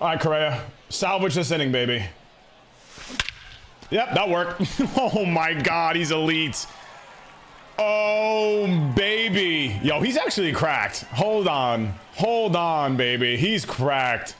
All right, Correa. Salvage this inning, baby. Yep, that worked. oh my god, he's elite. Oh, baby. Yo, he's actually cracked. Hold on. Hold on, baby. He's cracked.